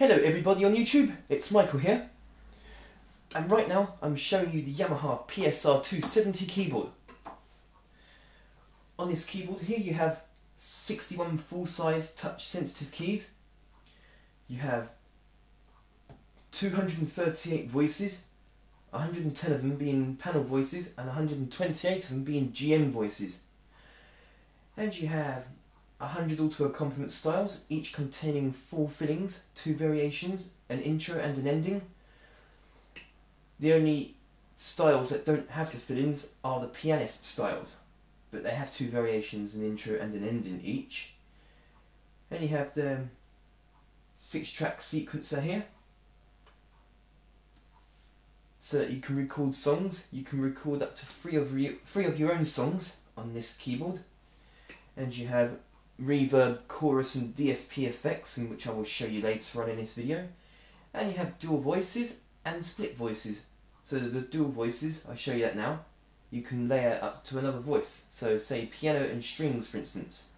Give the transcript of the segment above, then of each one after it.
Hello everybody on YouTube, it's Michael here. And right now I'm showing you the Yamaha PSR 270 keyboard. On this keyboard here you have 61 full-size touch sensitive keys. You have 238 voices, 110 of them being panel voices and 128 of them being GM voices. And you have 100 auto accompaniment styles, each containing four fillings, two variations, an intro and an ending. The only styles that don't have the fillings are the pianist styles, but they have two variations, an intro and an ending each. And you have the six track sequencer here, so that you can record songs. You can record up to three of, re three of your own songs on this keyboard. And you have reverb, chorus and DSP effects, in which I will show you later on in this video. And you have dual voices and split voices. So the dual voices, I'll show you that now, you can layer up to another voice. So say piano and strings for instance.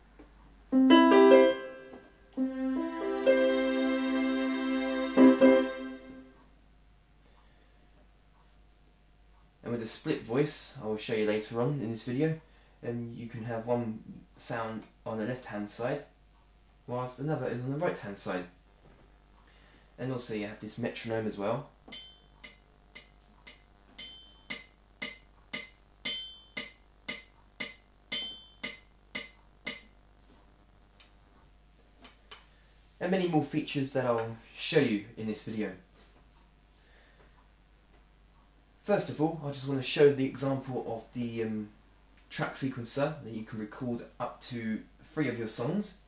And with a split voice, I will show you later on in this video, and you can have one sound on the left hand side whilst another is on the right hand side and also you have this metronome as well and many more features that I'll show you in this video. First of all, I just want to show the example of the um, track sequencer that you can record up to three of your songs.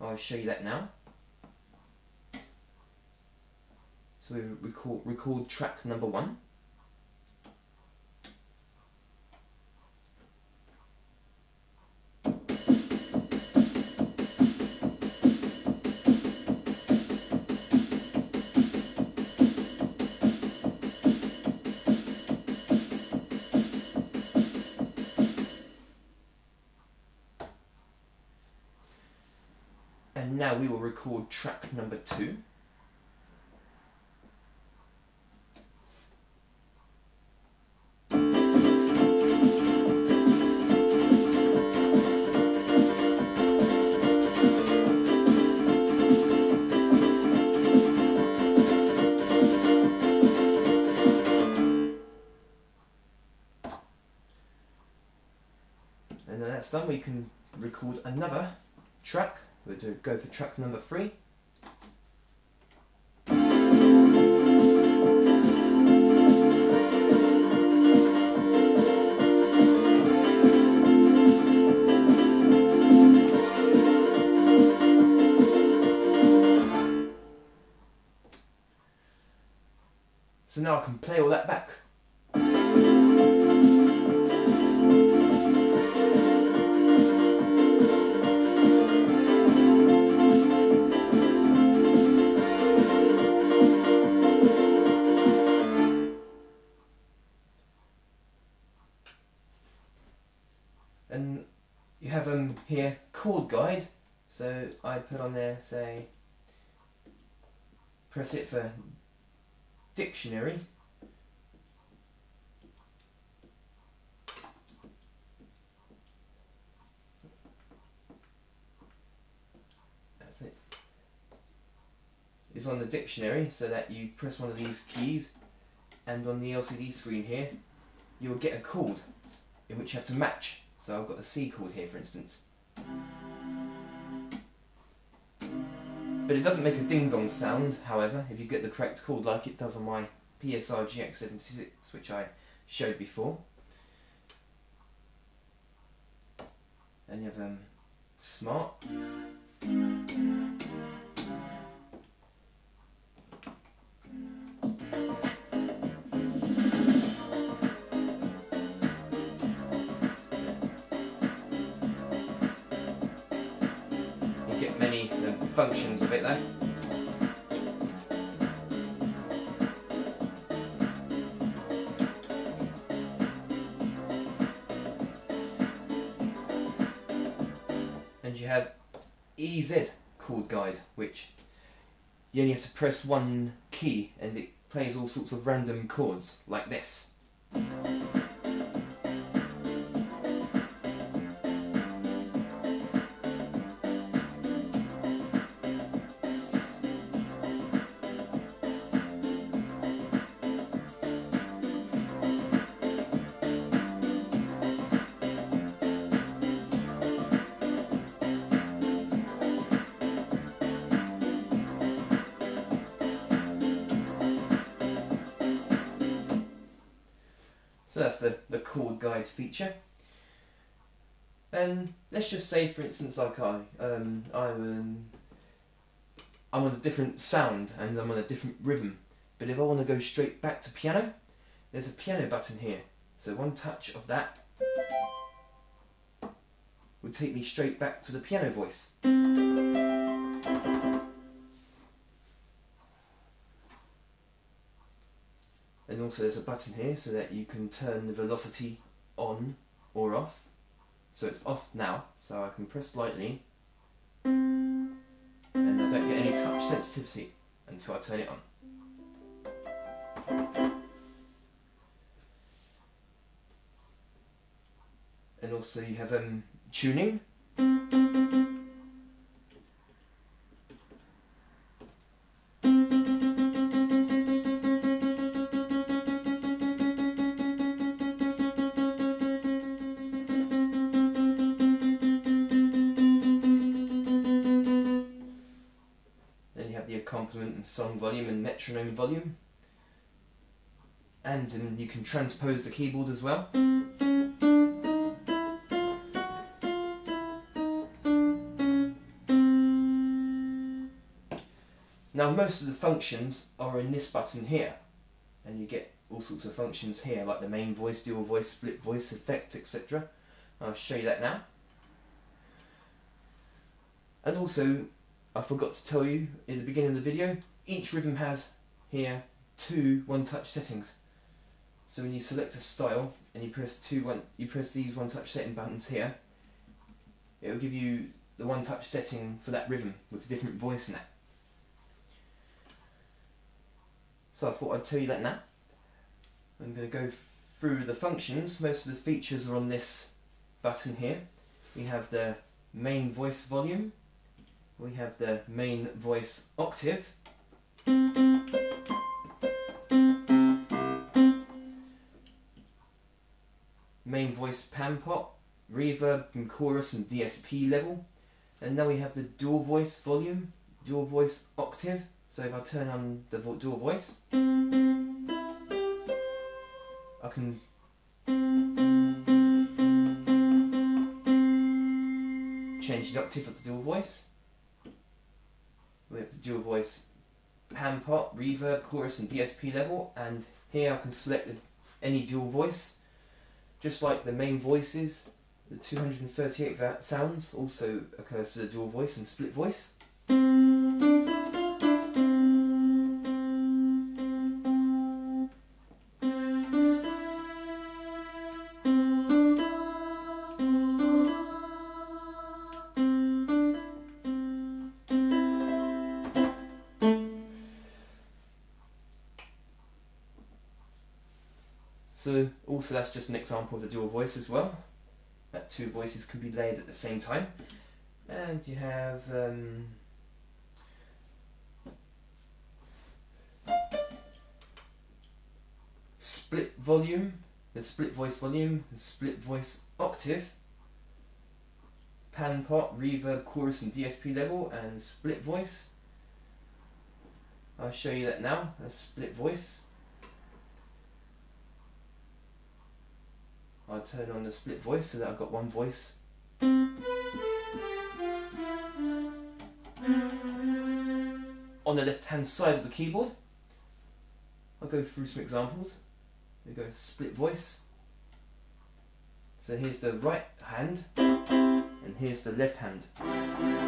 I'll show you that now. So we record, record track number one. Record track number two. And then that's done, we can record another track We'll go for track number three. So now I can play all that back. Put on there say press it for dictionary. That's it. It's on the dictionary so that you press one of these keys and on the LCD screen here you'll get a chord in which you have to match. So I've got the C chord here, for instance. But it doesn't make a ding-dong sound, however, if you get the correct chord like it does on my PSR GX76, which I showed before. And you have um, Smart. Functions of it there. And you have EZ chord guide, which you only have to press one key and it plays all sorts of random chords like this. That's the, the chord guide feature. And let's just say, for instance, like I, um, I'm, I'm on a different sound and I'm on a different rhythm. But if I want to go straight back to piano, there's a piano button here. So one touch of that would take me straight back to the piano voice. Also there's a button here so that you can turn the velocity on or off. So it's off now so I can press lightly. And I don't get any touch sensitivity until I turn it on. And also you have um, tuning volume and metronome volume. And you can transpose the keyboard as well. Now most of the functions are in this button here and you get all sorts of functions here like the main voice, dual voice, split voice, effect, etc. I'll show you that now. And also I forgot to tell you in the beginning of the video, each rhythm has here two one-touch settings. So when you select a style and you press two one, you press these one-touch setting buttons here, it will give you the one-touch setting for that rhythm with a different voice in. So I thought I'd tell you that now. I'm going to go through the functions. Most of the features are on this button here. We have the main voice volume, we have the main voice octave. Main voice pan pot, reverb and chorus and DSP level. And now we have the dual voice volume, dual voice octave. So if I turn on the dual voice, I can change the octave of the dual voice we have the dual voice pan pot, reverb, chorus and DSP level and here I can select the, any dual voice. Just like the main voices the 238 sounds also occurs to the dual voice and split voice So that's just an example of the dual voice as well. That two voices can be layered at the same time. And you have um, split volume, the split voice volume, the split voice octave, pan pot, reverb, chorus and DSP level, and split voice. I'll show you that now, a split voice. I turn on the split voice so that I've got one voice. On the left hand side of the keyboard, I'll go through some examples. We go split voice. So here's the right hand and here's the left hand.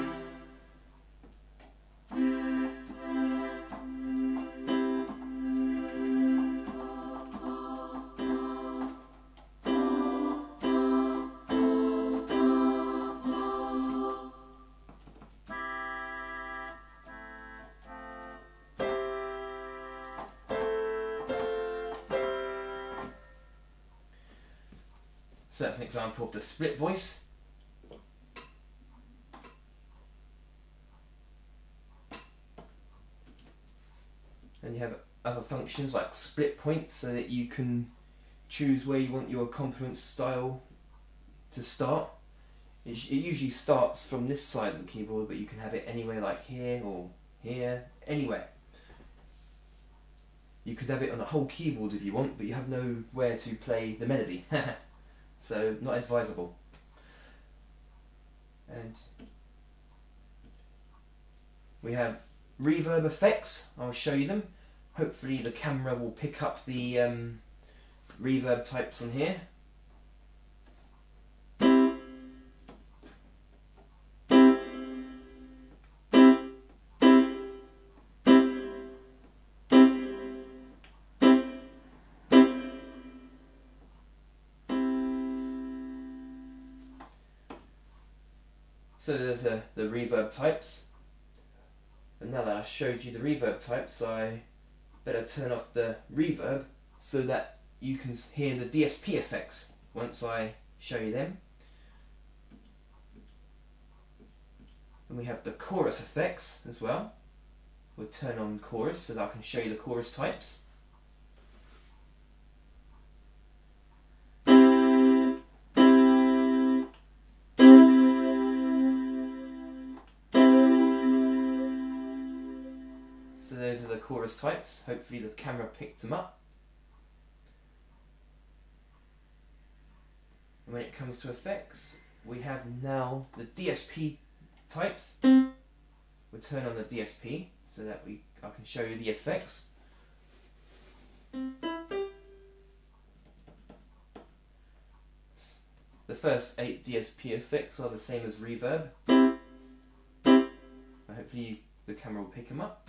Example the split voice. And you have other functions like split points so that you can choose where you want your accompaniment style to start. It, it usually starts from this side of the keyboard, but you can have it anywhere like here or here, anywhere. You could have it on the whole keyboard if you want, but you have nowhere to play the melody. so, not advisable. And we have reverb effects, I'll show you them. Hopefully the camera will pick up the um, reverb types on here. Reverb types. And now that I showed you the reverb types, I better turn off the reverb so that you can hear the DSP effects once I show you them. And we have the chorus effects as well. We'll turn on chorus so that I can show you the chorus types. Chorus types. Hopefully the camera picked them up. And when it comes to effects, we have now the DSP types. We'll turn on the DSP so that we I can show you the effects. The first eight DSP effects are the same as reverb. Hopefully the camera will pick them up.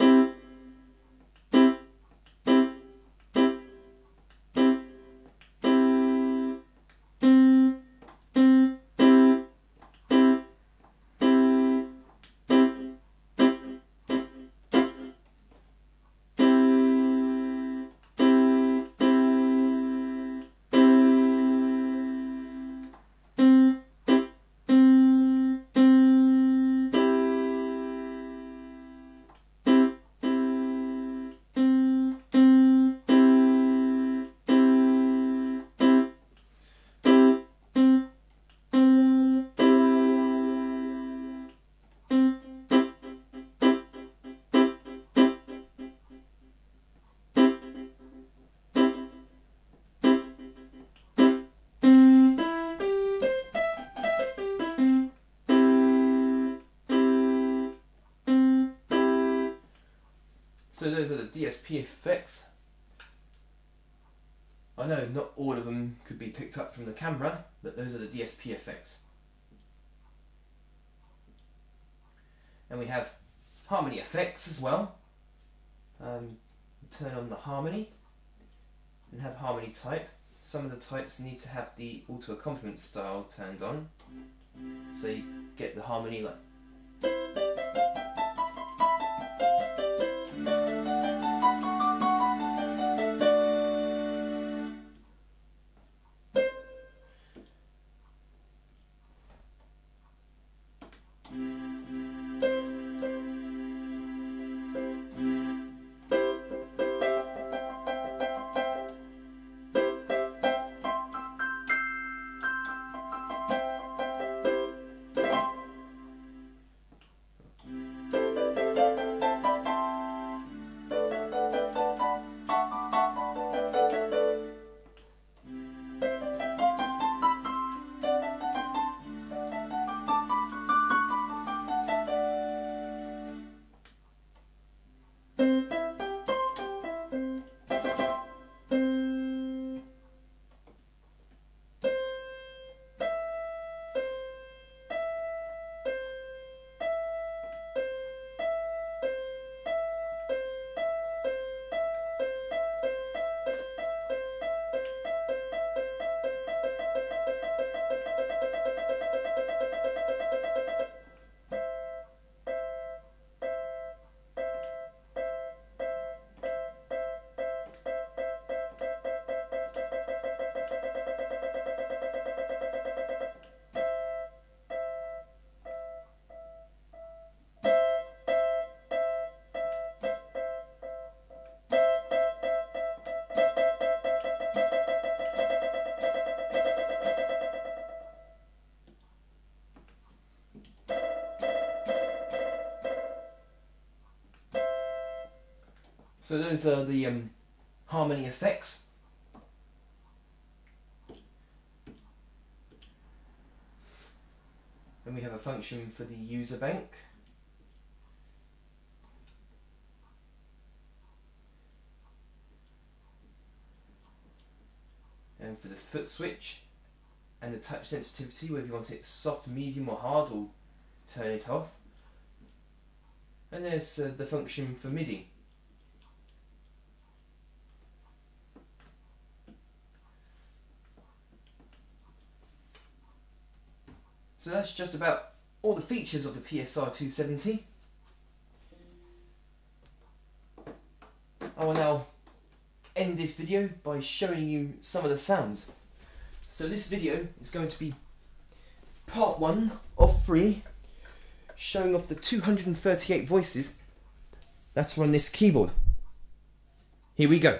DSP effects. I know not all of them could be picked up from the camera, but those are the DSP effects. And we have harmony effects as well. Um, turn on the harmony and have harmony type. Some of the types need to have the auto accompaniment style turned on. So you get the harmony like So those are the um, harmony effects. Then we have a function for the user bank. And for this foot switch and the touch sensitivity, whether you want it soft, medium or hard or turn it off. And there's uh, the function for MIDI. So that's just about all the features of the PSR 270. I will now end this video by showing you some of the sounds. So this video is going to be part one of three, showing off the 238 voices that are on this keyboard. Here we go.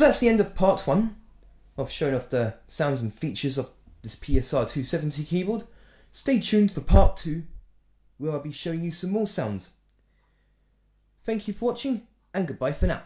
So that's the end of part one of showing off the sounds and features of this PSR 270 keyboard. Stay tuned for part two, where I'll be showing you some more sounds. Thank you for watching, and goodbye for now.